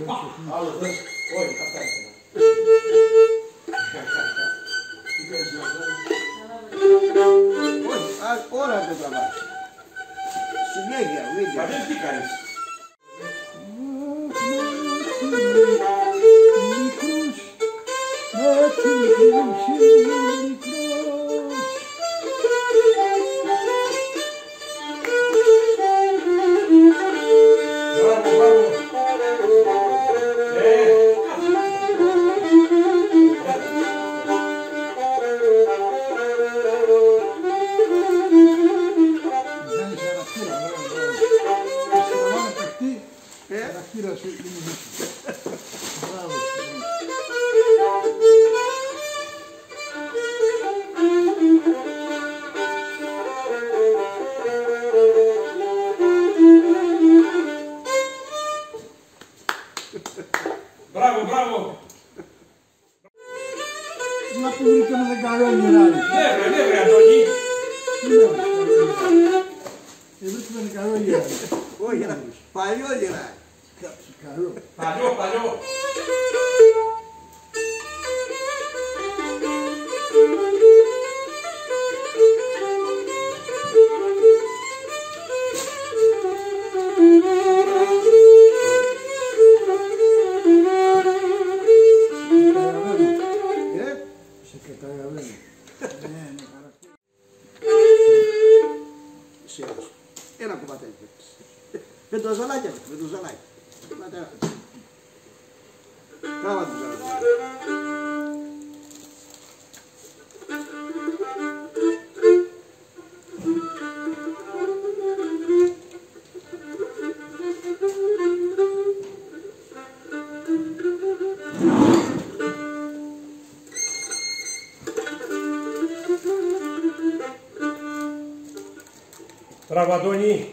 Oi, café. Ora do trabalho. Subia aqui, vídeo. Mas onde fica isso? Thank you. Рабадони.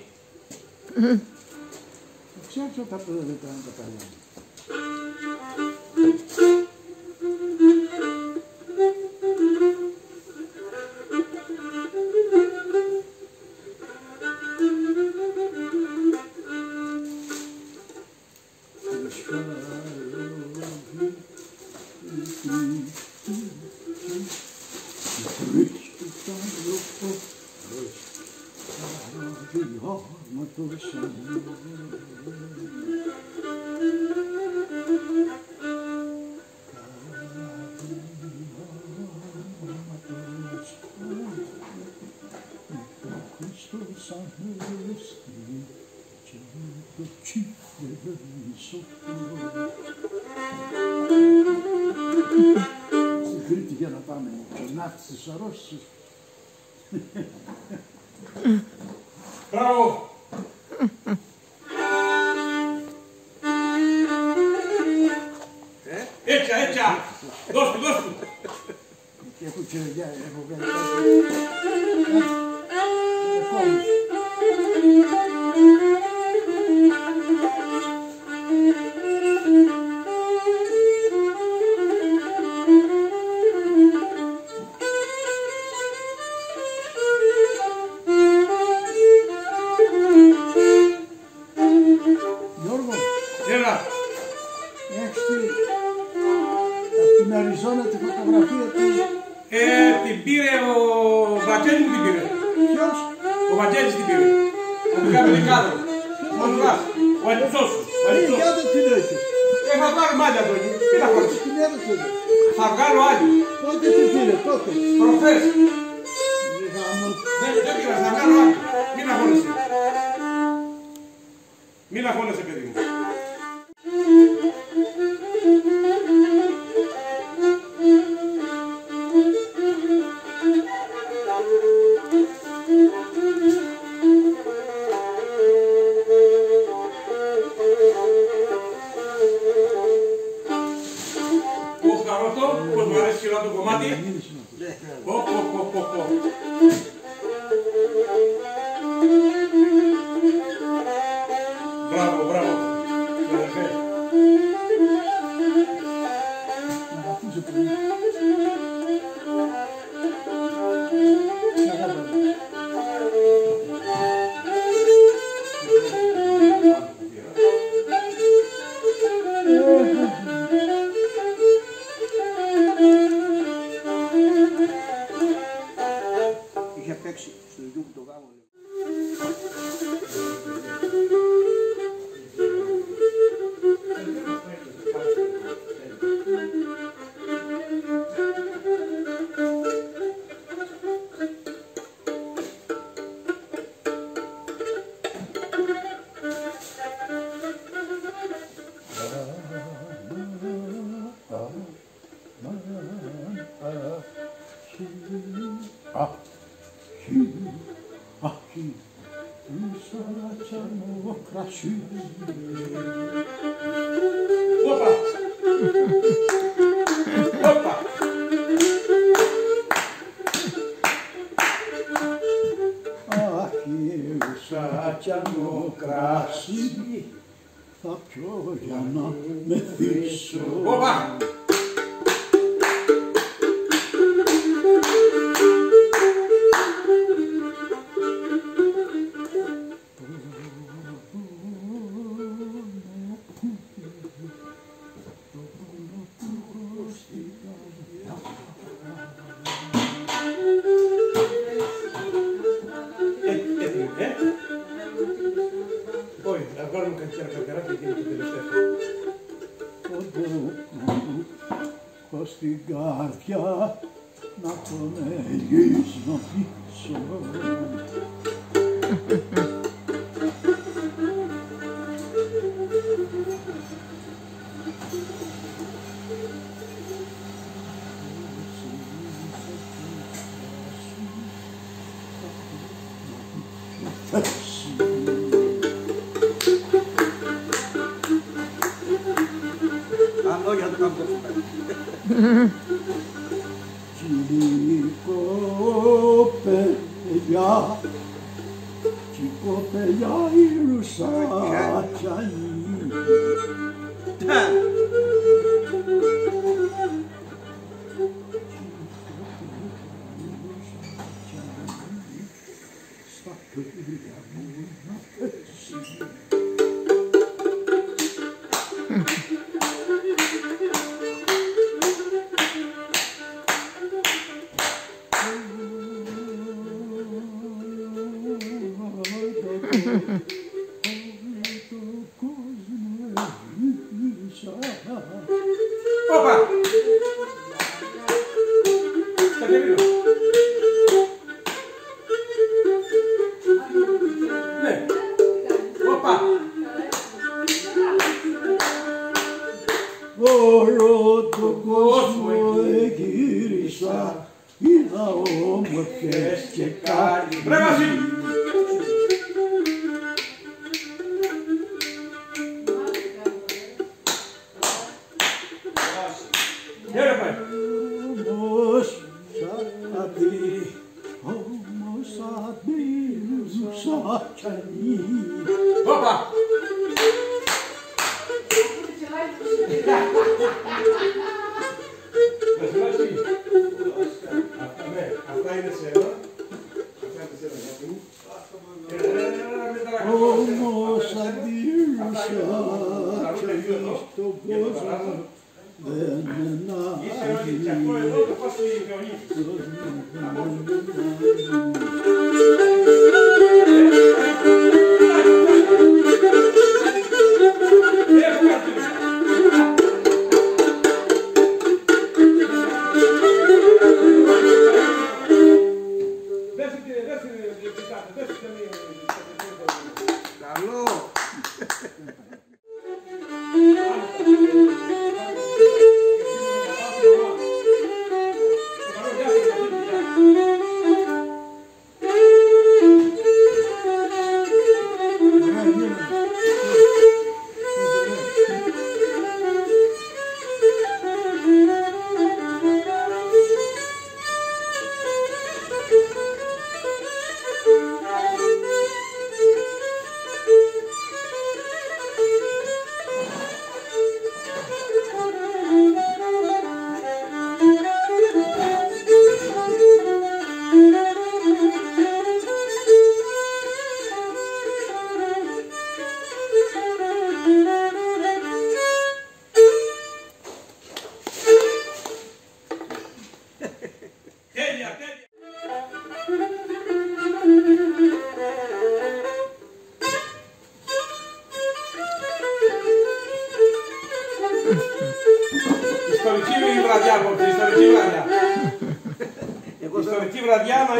Все, все, Mm-hmm. kurşun Sahnesini çabuk. Στην Κρήτη για να πάμε, τον άφησε. Μπράβο! παιδιά έχω κάνει κάτι. Έχεις τη, την Αριζόνα τη φωτογραφία του ε, την πήρε ο Βατζέλη που την πήρε. Ποιος; Ο Βατζέλης την πήρε. Ο πήγαμε την κάτω. Ο Λουράς. Ο Ανιψός. Ο Ανιψός. είναι έδωσε Ε, θα πάρει μάτια το εκεί. Ε, τι να πάρεις. Τι έδωσε Θα βγάλω άλλη. Πότε την πήρε, πότε; Προχθές. Δεν πήρα, θα βγάλω άλλη. Μην. Μην αγχώνεσαι. Κρασί. Όπα. Όπα. Αχι, σαρατσανό κρασί. Θα πιω για να μεθύσω. Όπα. Να βγάλουμε κάτι ένα καρτεράκι και είναι το τελευταίο. Έχω στην καρδιά να τον ελίσω πίσω. Αν όχι, θα το κάνω το Κυλικό Mm-hmm. Ναι, ρε πάει. Όμως σαν δει, όμως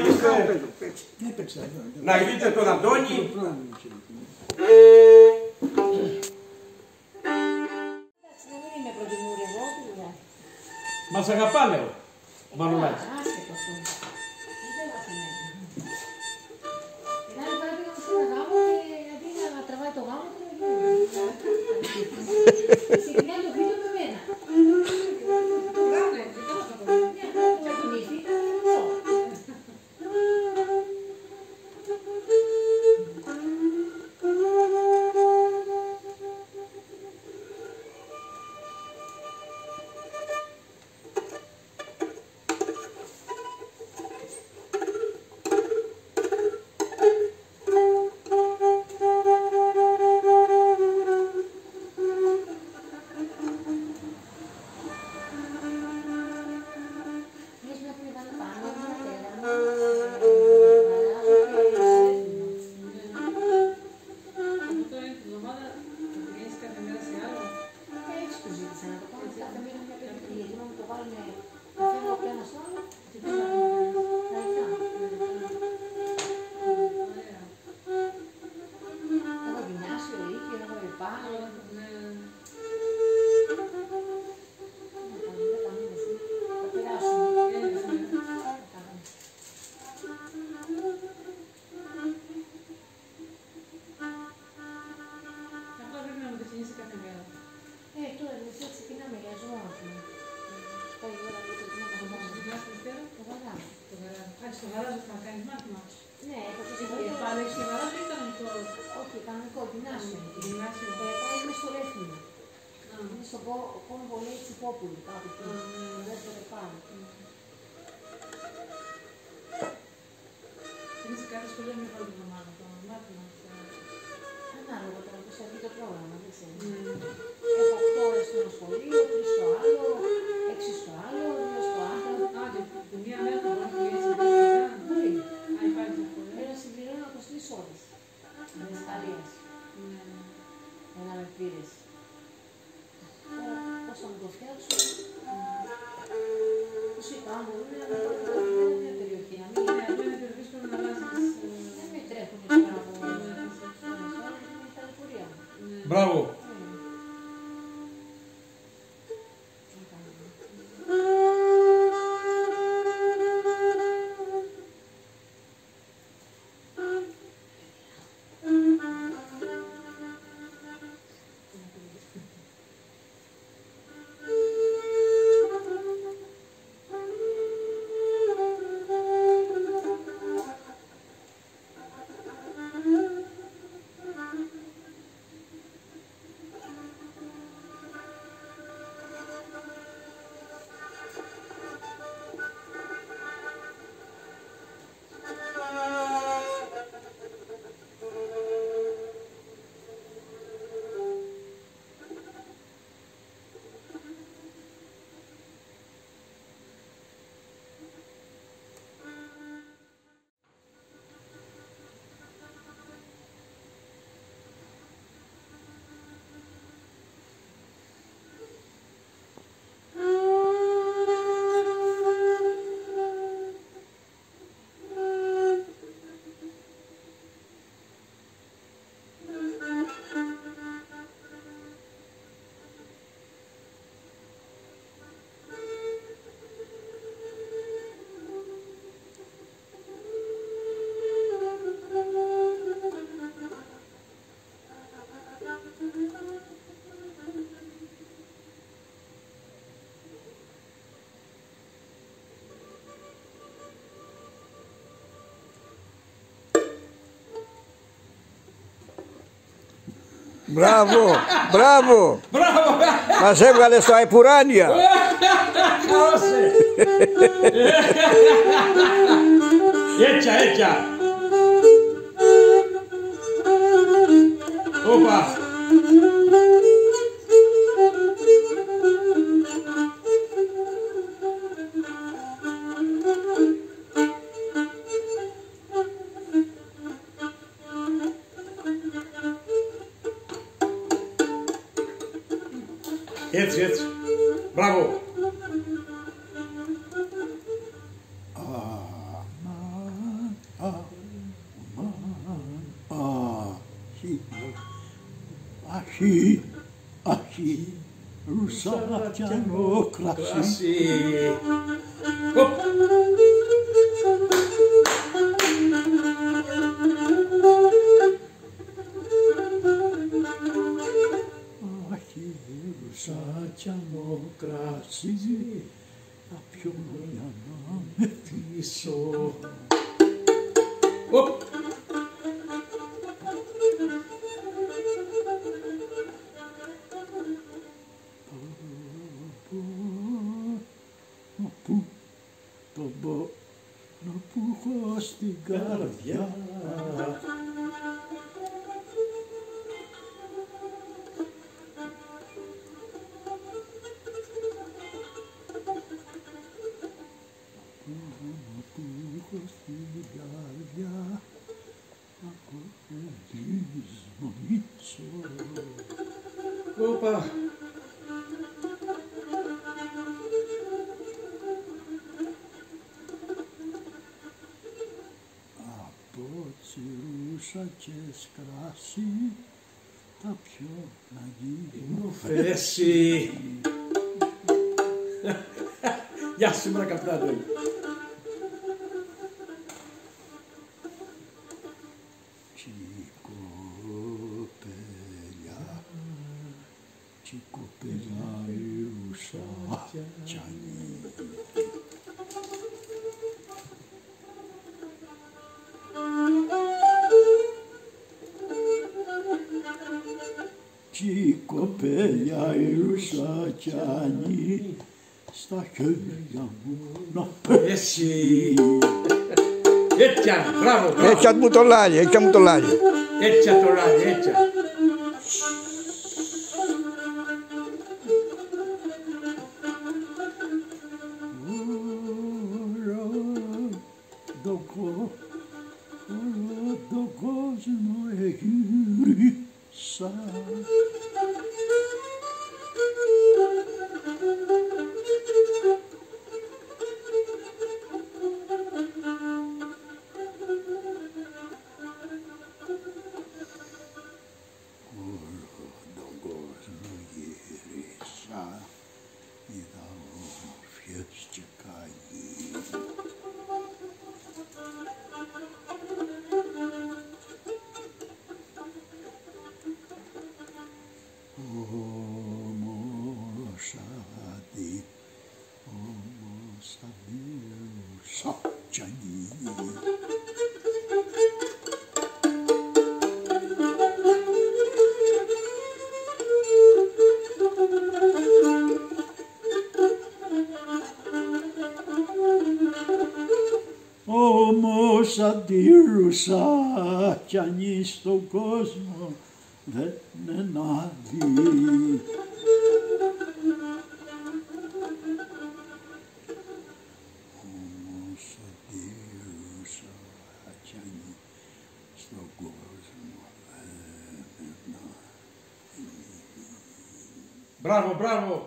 βραδιά να να είστε, Ναι, έχω το συμβόλαιο. Όχι, κανονικό, γυμνάσιο. Ε, πάει μες στο Ρέθμινο. Είναι στο πό- πόνο πολύ Τσιπόπουλου, κάπου εκεί. Το δεύτερο πάνω. Ανάλογα τώρα πώς θα βγει το πρόγραμμα, δεν ξέρω. Έχω 8 ώρες στο ένα σχολείο, 3 στο άλλο, Ένα με πήρες. Τώρα πώς θα μου το φτιάξω; Πώς είπα, αν μπορούν να με πάρουν μια περιοχή, να μην δεν με τρέχουν τώρα από την ταλαιπωρία μου. Μπράβο. Μπράβο, μπράβο. Μπράβο. Μας έβγαλε στο Αϊπουράνια. Δώσε. Έτσι, έτσι. Jedz, jedz. Bravo. Ahi, ahi, rusala tjano krasi. Krasi. Whoop. Τσιρούσα και σκράσι τα πιο να γίνω Φέση. Γεια σου, μρα Τσικοπελιά ρούσα τσάνι, στα χέρια μου να Φέση. Έτσι, μπράβο, μπράβο. Έτσι μου το λάγει, έτσι μου το λάγει. Έτσι τώρα, έτσι. Αντίρουσα κι αν στον κόσμο δεν ενάδει. Όμως αντίρουσα κι αν στον κόσμο δεν ενάδει. Μπράβο, μπράβο.